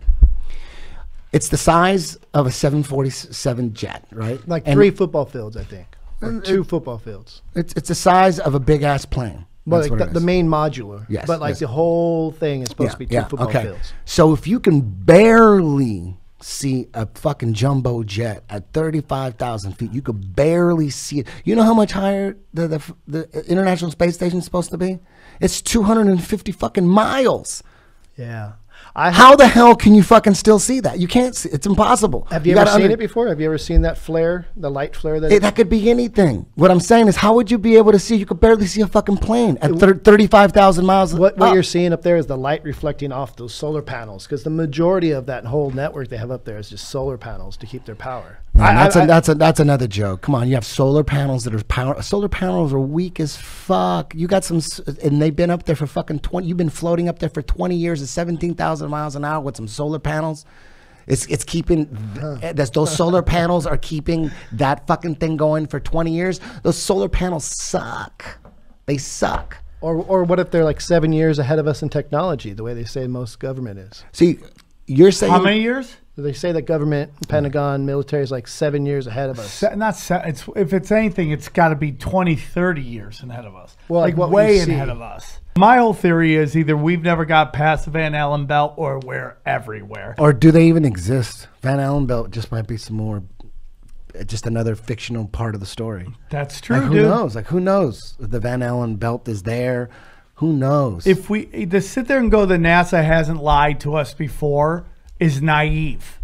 It's the size of a 747 jet, right? Like And three football fields, I think, or two football fields. It's it's the size of a big ass plane. But like the, the main modular. Yes, But like yes. the whole thing is supposed to be two football okay. fields. So if you can barely see a fucking jumbo jet at 35,000 feet, you could barely see it. You know how much higher the, the, the International Space Station is supposed to be? It's 250 fucking miles. Yeah. I How the hell can you fucking still see that? You can't see. It's impossible. have you, ever seen under- it before? Have you ever seen that flare, the light flare that? It, that could be anything. What I'm saying is, how would you be able to see? You could barely see a fucking plane at thir- 35,000 miles. what what you're seeing up there is the light reflecting off those solar panels because the majority of that whole network they have up there is just solar panels to keep their power. Man, I- that's I- a I- that's a that's another joke. Come on, you have solar panels that are power. Solar panels are weak as fuck. You got some, and they've been up there for fucking twenty. You've been floating up there for twenty years at seventeen thousand miles an hour with some solar panels. It's it's keeping th- eh, that's those [laughs] solar panels are keeping that fucking thing going for twenty years. Those solar panels suck. They suck. or or what if they're like seven years ahead of us in technology, the way they say most government is? See, you're saying How many years? They say that government, Pentagon, military is like seven years ahead of us. Se- not se- it's if it's anything, it's got to be 20, 30 years ahead of us. Well, like like way ahead of us. My whole theory is either we've never got past the Van Allen belt or we're everywhere. Or do they even exist? Van Allen belt just might be some more, just another fictional part of the story. That's true, Like, who dude. knows? Like who knows? if The Van Allen belt is there. Who knows? If we to sit there and go, the NASA hasn't lied to us before is naive,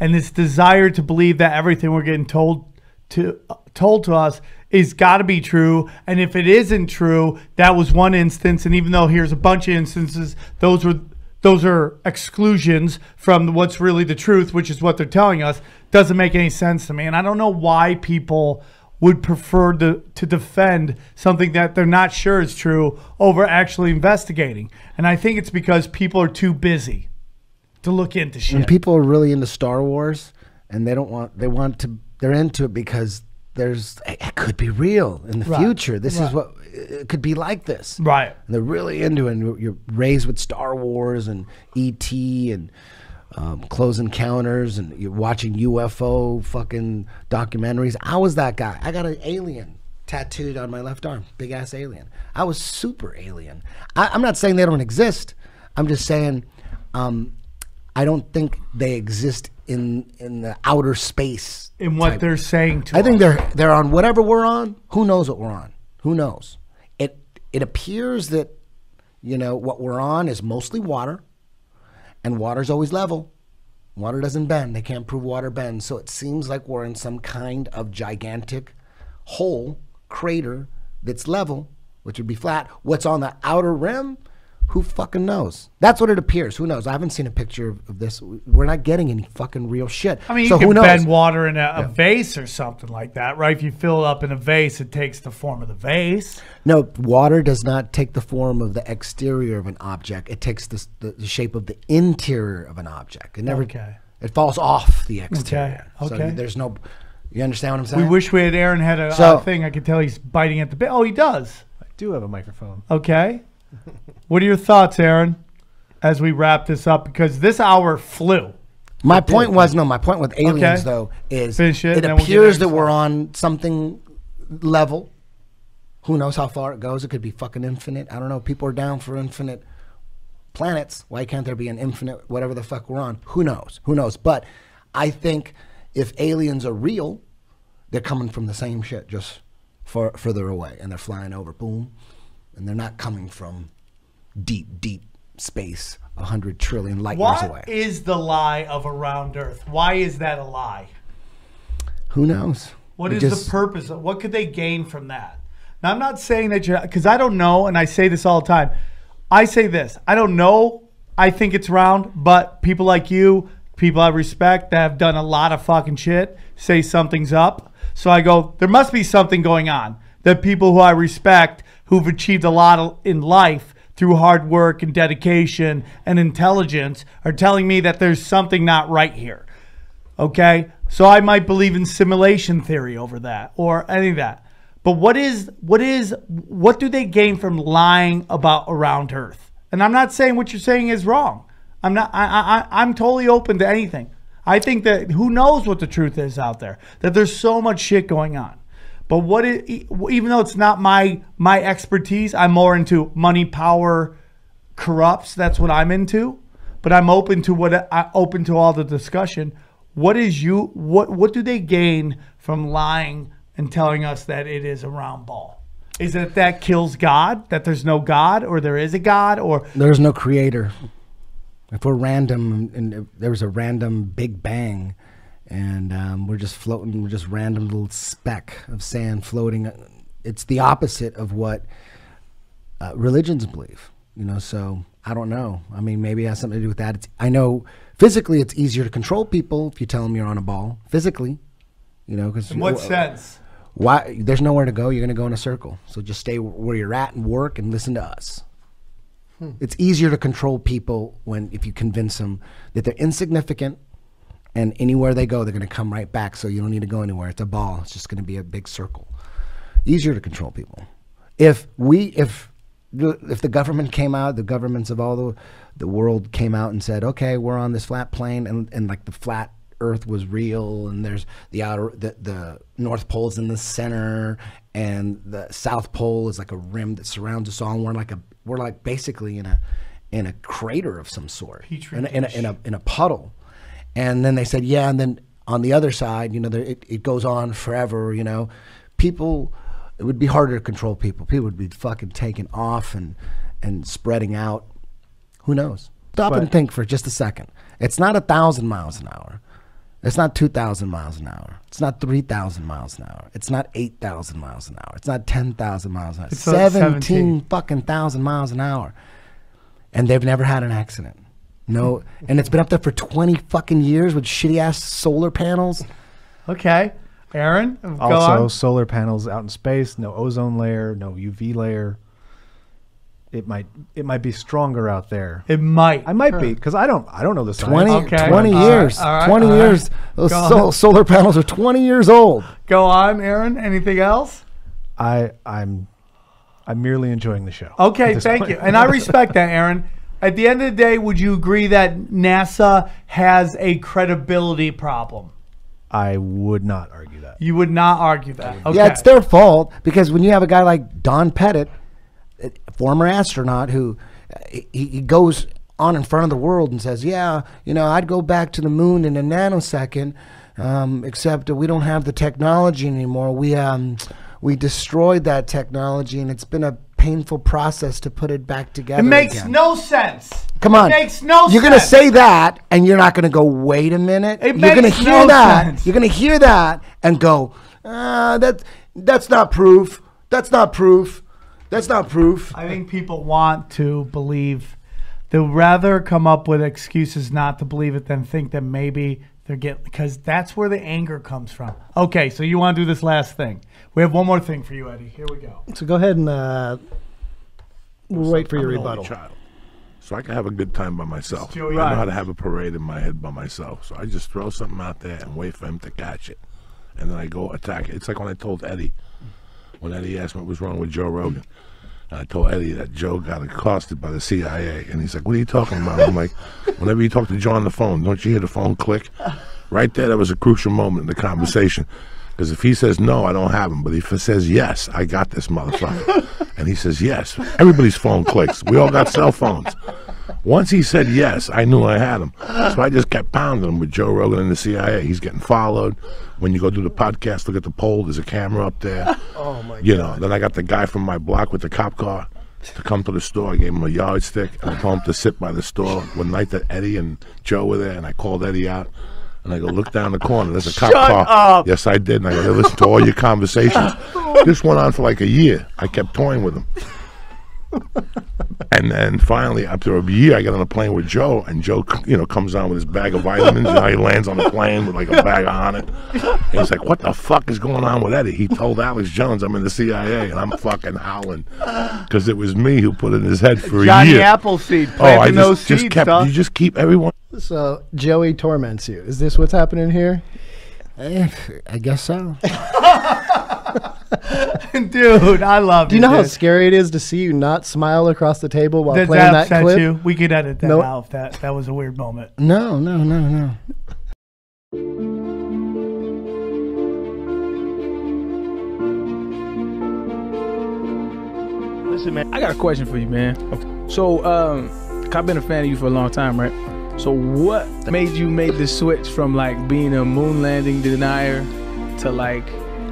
and this desire to believe that everything we're getting told to told to us is got to be true. And if it isn't true, that was one instance. And even though here's a bunch of instances, those were those are exclusions from what's really the truth, which is what they're telling us. Doesn't make any sense to me. And I don't know why people would prefer to, to defend something that they're not sure is true over actually investigating. And I think it's because people are too busy to look into shit. when people are really into Star Wars and they don't want, they want to, they're into it because there's, it could be real in the Right, future. This is what it could be like this. right. And they're really into it. And you're raised with Star Wars and ET and um, Close Encounters, and you're watching UFO fucking documentaries. I was that guy. I got an alien tattooed on my left arm, big ass alien. I was super alien. I, I'm not saying they don't exist. I'm just saying um, I don't think they exist in in the outer space. In what type. they're saying to I think they're they're on whatever we're on. Who knows what we're on? Who knows? It it appears that you know what we're on is mostly water, and water's always level. Water doesn't bend. They can't prove water bends. So it seems like we're in some kind of gigantic hole, crater that's level, which would be flat. What's on the outer rim? Who fucking knows? That's what it appears. Who knows? I haven't seen a picture of, of this. We're not getting any fucking real shit. I mean, so you who can knows? bend water in a, a vase or something like that, right? If you fill it up in a vase, it takes the form of the vase. No, water does not take the form of the exterior of an object. It takes the, the, the shape of the interior of an object. It never. Okay. It falls off the exterior. So okay. there's no. You understand what I'm saying? We wish we had Aaron had a So- uh, thing. I could tell he's biting at the bit. Oh, he does. I do have a microphone. Okay. What are your thoughts, Aaron, as we wrap this up? Because this hour flew. My point was no. My point with aliens Okay. though is it, it and then we'll appears that we're on something level. Who knows how far it goes? It could be fucking infinite. I don't know. People are down for infinite planets. Why can't there be an infinite whatever the fuck we're on? Who knows? Who knows? But I think if aliens are real, they're coming from the same shit, just far further away, and they're flying over. Boom, and they're not coming from deep, deep space, a hundred trillion light years away. What is the lie of around Earth? Why is that a lie? Who knows? What We is just- the purpose? Of, what could they gain from that? Now, I'm not saying that you're, because I don't know, and I say this all the time. I say this I don't know. I think it's round, but people like you, people I respect that have done a lot of fucking shit, say something's up. So I go, there must be something going on. That people who I respect, who've achieved a lot in life through hard work and dedication and intelligence, are telling me that there's something not right here. Okay, so I might believe in simulation theory over that or any of that. But what is what is what do they gain from lying about around Earth? And I'm not saying what you're saying is wrong. I'm not. I, I I- I'm totally open to anything. I think that who knows what the truth is out there. That there's so much shit going on. But what it, even though it's not my my expertise, I'm more into money, power, corrupts. That's what I'm into. But I'm open to what I open to all the discussion. What is you? What what do they gain from lying and telling us that it is a round ball? Is it that kills God? That there's no God, or there is a God, or There's no creator. If we're random and there was a random Big Bang, and um, we're just floating, we're just random little speck of sand floating. It's the opposite of what uh, religions believe. You know, so I don't know. I mean, maybe it has something to do with that. It's, I know physically it's easier to control people if you tell them you're on a ball. Physically, you know, because in what sense? why there's nowhere to go you're going to go in a circle so just stay where you're at and work and listen to us it's easier to control people when if you convince them that they're insignificant and anywhere they go they're going to come right back so you don't need to go anywhere. It's a ball. It's just going to be a big circle. Easier to control people. If we if if the government came out the governments of all the the world came out and said okay we're on this flat plane and and like the flat earth was real and there's the outer the, the north pole is in the center and the south pole is like a rim that surrounds us all and we're like a we're like basically in a in a crater of some sort. In a, in, a, in a in a puddle and then they said yeah and then on the other side you know there, it, it goes on forever you know people it would be harder to control people people would be fucking taken off and and spreading out who knows stop and think for just a second it's not a thousand miles an hour it's not 2,000 miles an hour. It's not 3,000 miles an hour. It's not 8,000 miles an hour. It's not 10,000 miles an hour. It's It's 17, 17. fucking thousand miles an hour. And they've never had an accident. No, and it's been up there for 20 fucking years with shitty ass solar panels. Okay, Aaron, go Also, on. solar panels out in space, no ozone layer, no UV layer. It might it might be stronger out there. It might. I might be because I don't I don't know the science. 20, Okay. 20 All right, years. all right, 20 all right. years. Those Go sol- solar panels are 20 years old. Go on, Aaron. Anything else? I I'm I'm merely enjoying the show. Okay, thank point. you. And I respect that, Aaron. [laughs] At the end of the day, would you agree that NASA has a credibility problem? I would not argue that. You would not argue that. Okay. Yeah, it's their fault because when you have a guy like Don Pettit, former astronaut, who uh, he, he goes on in front of the world and says, "Yeah, you know, I'd go back to the moon in a nanosecond, um, except we don't have the technology anymore. We um, we destroyed that technology, and it's been a painful process to put it back together." It makes again." no sense. Come on. It makes no sense. You're going to say that and you're not going to go, wait a minute. It you're going to hear no that. sense. You're going to hear that and go, uh, that, that's not proof. That's not proof. That's not proof. I think people want to believe. They'll rather come up with excuses not to believe it than think that maybe they're getting because that's where the anger comes from. Okay, so you want to do this last thing? We have one more thing for you, Eddie. Here we go. So go ahead and uh, we'll wait for your rebuttal. So I can have a good time by myself. Joey I know how to have a parade in my head by myself. So I just throw something out there and wait for him to catch it. And then I go attack it. It's like when I told Eddie, when Eddie asked me what was wrong with Joe Rogan. And I told Eddie that Joe got accosted by the CIA. And he's like, What are you talking about? I'm like, [laughs] Whenever you talk to Joe on the phone, don't you hear the phone click? Right there, that was a crucial moment in the conversation. Because if he says no, I don't have him. But if he says yes, I got this motherfucker. [laughs] and he says yes. Everybody's phone clicks. We all got cell phones. Once he said yes, I knew I had him. So I just kept pounding him with Joe Rogan and the CIA. He's getting followed. When you go do the podcast, look at the pole. There's a camera up there. [laughs] Oh my You know. Then I got the guy from my block with the cop car to come to the store. I gave him a yardstick and I told him to sit by the store. One night that Eddie and Joe were there, and I called Eddie out. And I go, look down the corner. There's a cop Shut car. up. Yes, I did. And I go, "Hey, listen to all your conversations. [laughs] this went on for like a year. I kept toying with him. And then finally, after a year, I got on a plane with Joe, and Joe, you know, comes on with his bag of vitamins. and he lands on the plane with like a bag on it. And he's like, "What the fuck is going on with Eddie?" He told Alex Jones I'm in the CIA, and I'm fucking howling because it was me who put it in his head for Johnny a year. Appleseed oh, I planting just, those just seeds, kept. dog. You just keep everyone. So Joey torments you. Is this what's happening here? Eh, I guess so. [laughs] Dude, I love you. Do you know how dude. scary it is to see you not smile across the table while Does playing that that clip? you? We could edit that Nope. out. if That that was a weird moment. No, no, no, no. Listen, man, I got a question for you, man. So, um, I've been a fan of you for a long time, right? So, what made you make the switch from like being a moon landing denier to like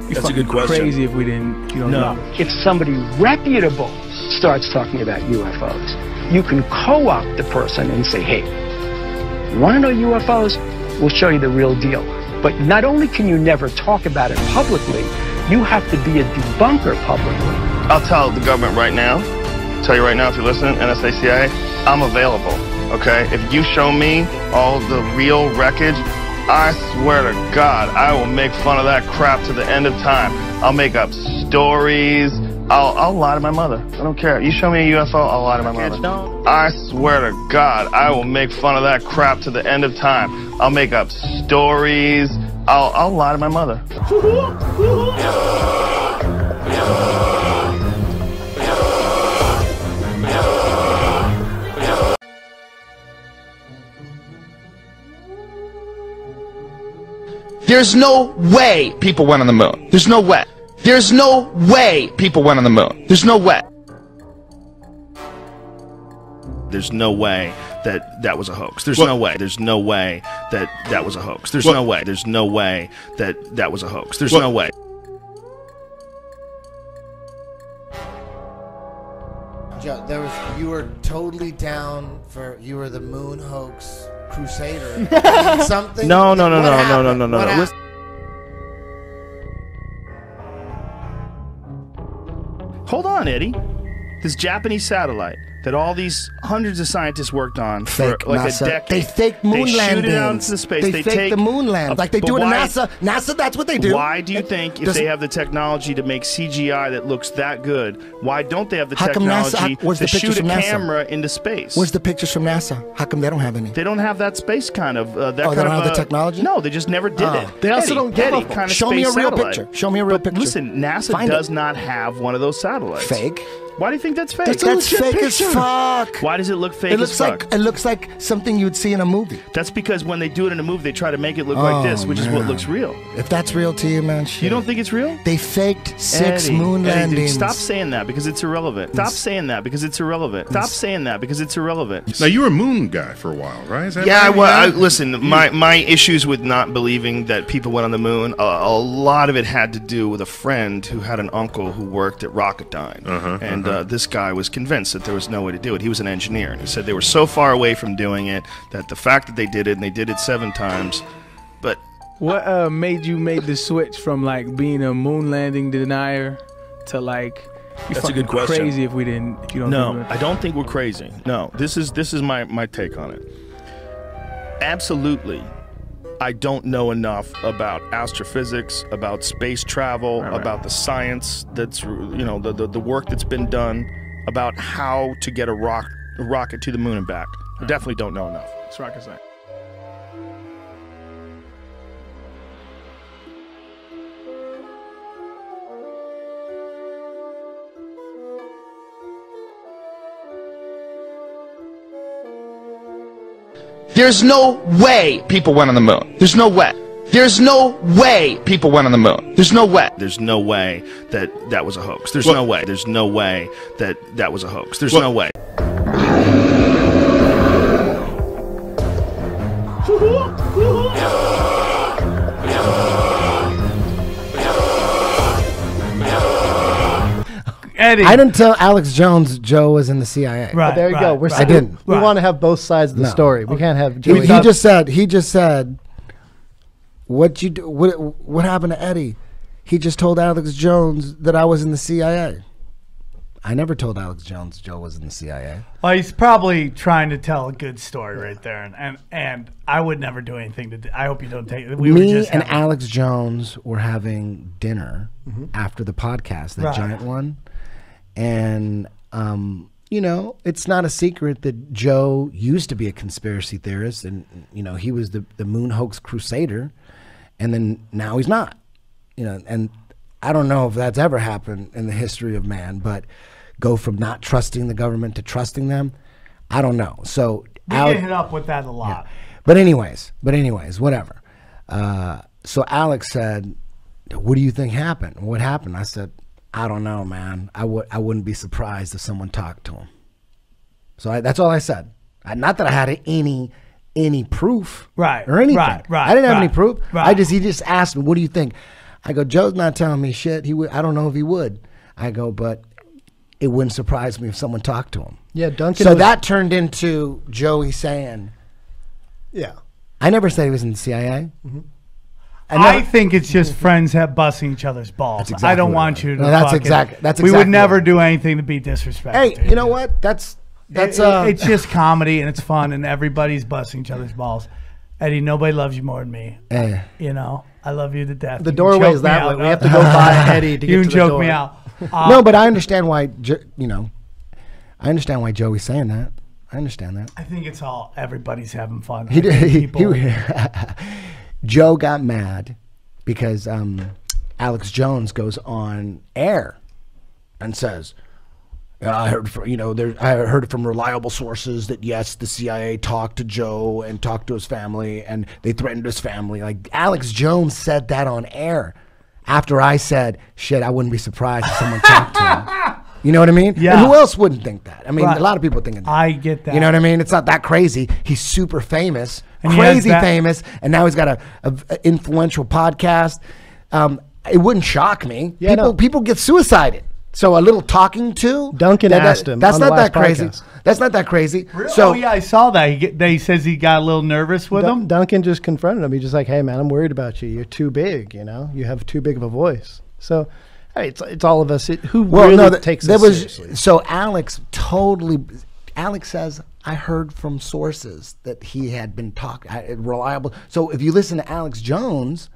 That's a good question. crazy if we didn't, you don't No. know? if somebody reputable starts talking about UFOs, you can co-opt the person and say, hey, want to know UFOs? We'll show you the real deal. But not only can you never talk about it publicly, you have to be a debunker publicly. I'll tell the government right now, tell you right now if you're listening, NSA, CIA, I'm available. Okay? If you show me all the real wreckage, I swear to God, I will make fun of that crap to the end of time. I'll make up stories. I'll, I'll lie to my mother. I don't care. You show me a UFO, I'll lie to my mother. I swear to God, I will make fun of that crap to the end of time. I'll make up stories. I'll, I'll lie to my mother. [laughs] There's no way people went on the moon. There's no way. There's no way people went on the moon. There's no way. There's no way that that was a hoax. There's What? no way. There's no way that that was a hoax. There's What? no way. There's no way that that was a hoax. There's What? no way. Joe, there was you were totally down for you were the moon hoax crusader. [laughs] Something. No, no, no, What no, no, no, no, no, no. Hold on, Eddie. This Japanese satellite that all these hundreds of scientists worked on Fake for like NASA. a decade. They fake moon they landings. shoot it out into space. They, They, fake take the moon land a- like they do it in NASA. NASA, that's what they do. Why do you think if they have the technology to make CGI that looks that good, why don't they have the How come NASA- technology to the shoot a NASA? camera into space? Where's the pictures from NASA? How come they don't have any? They don't have that space kind of uh, that Oh, they kind don't of have the uh, technology? No, they just never did Oh. it. They also Eddie, don't get fuck. kind of Show me a real satellite. picture. Show me a real But picture. Listen, NASA Find does it. not have one of those satellites. Fake. Why do you think that's fake? That's, That's fake as fuck. Why does it look fake It looks as fuck? like it looks like something you'd see in a movie. That's because when they do it in a movie, they try to make it look Oh, like this, which is what looks real. If that's real to you, man, shit. You don't think it's real? They faked six Eddie, moon Eddie, dude, landings. stop saying that because it's irrelevant. Stop saying that because it's irrelevant. Stop saying that because it's irrelevant. Now you were a moon guy for a while, right? Is that Yeah, I, right? well, I, listen. My my issues with not believing that people went on the moon, a, a lot of it had to do with a friend who had an uncle who worked at Rocketdyne, Uh-huh, and uh-huh. Uh, this guy was convinced that there was no way to do it. He was an engineer, and he said they were so far away from doing it that the fact that they did it and they did it seven times, but What uh, made you make the switch from like being a moon landing denier to like you That's a good question. crazy if we didn't if you don't no, I don't think we're crazy. No, this is this is my my take on it. Absolutely, I don't know enough about astrophysics, about space travel, about the science that's you know the, the the work that's been done, about how to get a rock a rocket to the moon and back. I definitely don't know enough. It's rocket science. There's no way people went on the moon. There's no way. There's no way people went on the moon. There's no way. There's no way that that was a hoax. There's no way. There's no way that that was a hoax. There's no way. Eddie. I didn't tell Alex Jones Joe was in the CIA. Right, But there you go. right, We're right. I didn't. We Right. want to have both sides of the No. story. We can't have He, Joey. he just said. He just said. What you do? What what happened to Eddie? He just told Alex Jones that I was in the CIA. I never told Alex Jones Joe was in the CIA. Well, he's probably trying to tell a good story right there, and and, and I would never do anything to. do- I hope you don't take it. We Me just and having- Alex Jones were having dinner mm-hmm. after the podcast, the Right. giant one, and um, you know, it's not a secret that Joe used to be a conspiracy theorist, and you know, he was the the moon hoax crusader, and then now he's not. You know, and I don't know if that's ever happened in the history of man, but go from not trusting the government to trusting them, I don't know. So we Al- get hit up with that a lot. but anyways, but anyways, whatever. Uh, so Alex said, "What do you think happened? What happened?" I said, "I don't know, man. I would I wouldn't be surprised if someone talked to him." So I, that's all I said. I, not that I had any any proof, Right, or anything. right, right, I didn't have any right, proof. I just he just asked me, "What do you think?" I go, "Joe's not telling me shit. He would. I don't know if he would." I go, but. It wouldn't surprise me if someone talked to him. Yeah, Duncan So was- that turned into Joey saying, yeah. I never said he was in the CIA. Mm-hmm. I think it's just friends have busting each other's balls. exactly I don't what want it you to. No, that's fucking- exact- that's We would exactly never what do anything to be disrespectful. Hey, you know what? That's that's It- uh, it's just comedy and it's fun and everybody's busting each other's balls. Eddie, nobody loves you more than me. eh. You know, I love you to death. The doorway is that way. out. We have to go by [laughs] Eddie to you get can to the door. choke door. me out. Uh, [laughs] no, but I understand why. Jo- You know, I understand why Joey's saying that. I understand that. I think it's all everybody's having fun. He I did. [laughs] think He, people- he- Joe got mad because um, Alex Jones goes on air and says, "I heard, from, you know, there, I heard from reliable sources that yes, the CIA talked to Joe and talked to his family, and they threatened his family." Like Alex Jones said that on air after I said, "Shit, I wouldn't be surprised if someone talked to him." [laughs] You know what I mean? Yeah. And who else wouldn't think that? I mean, Right. a lot of people think that. I get that. You know what I mean? It's not that crazy. He's super famous, And crazy famous, and now he's got a, a- a influential podcast. Um, it wouldn't shock me. Yeah, people no. people get suicided. So a little talking to Duncan that- that- asked him That's not that crazy. podcast. That's not that crazy. Really? So oh yeah, I saw that. He get, they says he got a little nervous with Dun- him. Duncan just confronted him. He's just like, "Hey, man, I'm worried about you. You're too big. You know, you have too big of a voice." So, hey, it's it's all of us. It, who well, really no, th- takes there this was seriously? so Alex totally. Alex says I heard from sources that he had been talking reliable. So if you listen to Alex Jones,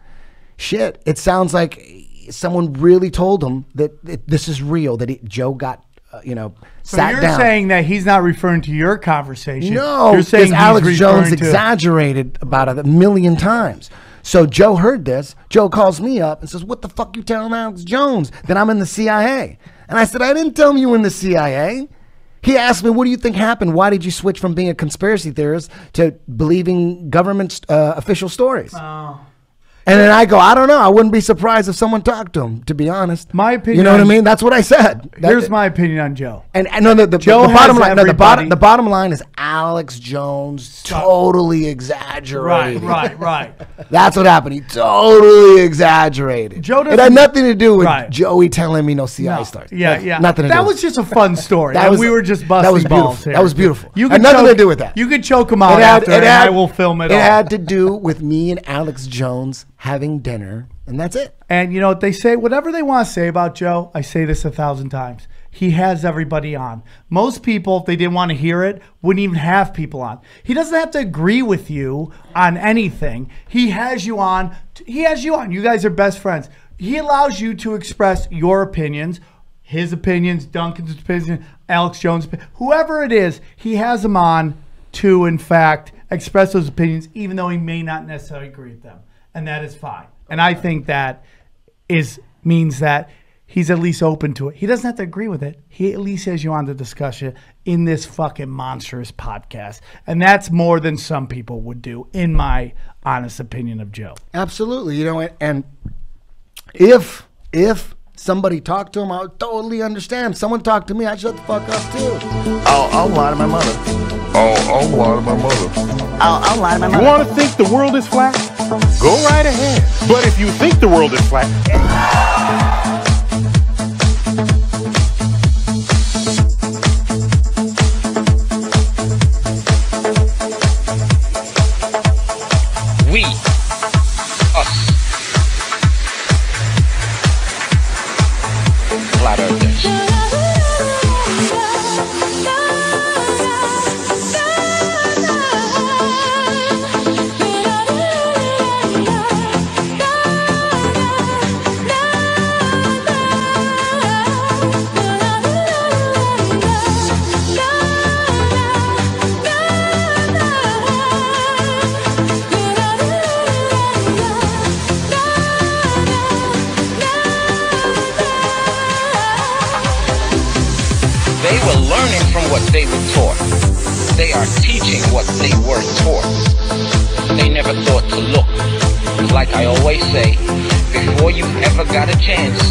shit, it sounds like someone really told him that it, this is real. That he, Joe got, uh, you know, So sat you're down. saying that he's not referring to your conversation. No, you're saying Alex referring Jones to- exaggerated about it a million times. So Joe heard this. Joe calls me up and says, "What the fuck you telling Alex Jones that I'm in the CIA?" And I said, "I didn't tell him you were in the CIA." He asked me, "What do you think happened? Why did you switch from being a conspiracy theorist to believing government uh, official stories?" Oh. And then I go, "I don't know. I wouldn't be surprised if someone talked to him. To be honest, My opinion. you know what I mean? That's what I said. That- Here's my opinion on Joe. and, and no, the, the, Joe the bottom line, no, the bottom, the bottom line is Alex Jones totally exaggerated. Right, right, right. [laughs] That's what happened. He totally exaggerated. Joe it had nothing to do with Right. Joey telling me no CIA No. stars. Yeah, Nothing- yeah. Nothing to that was just a fun story. [laughs] That and was- we were just that busting was balls beautiful. here. That was beautiful. You Had nothing to do with that. You could choke him out It had, after, it and had- I will film it. It all. had to do with me and Alex Jones having dinner, and that's it. And you know they say whatever they want to say about Joe. I say this a thousand times. He has everybody on. Most people, if they didn't want to hear it, wouldn't even have people on. He doesn't have to agree with you on anything. He has you on. He has you on. You guys are best friends. He allows you to express your opinions, his opinions, Duncan's opinion, Alex Jones, whoever it is, he has them on to, in fact, express those opinions, even though he may not necessarily agree with them and that is fine. And I think that is means that he's at least open to it. He doesn't have to agree with it. He at least has you on the discussion in this fucking monstrous podcast. And that's more than some people would do, in my honest opinion of Joe. Absolutely. You know, and if if somebody talked to him, I would totally understand. Someone talked to me, I'd shut the fuck up too. I'll, I'll lie to my mother. I'll, I'll lie to my mother. I'll, I'll lie to my mother. You want to think the world is flat? go right ahead. But if you think the world is flat, chance.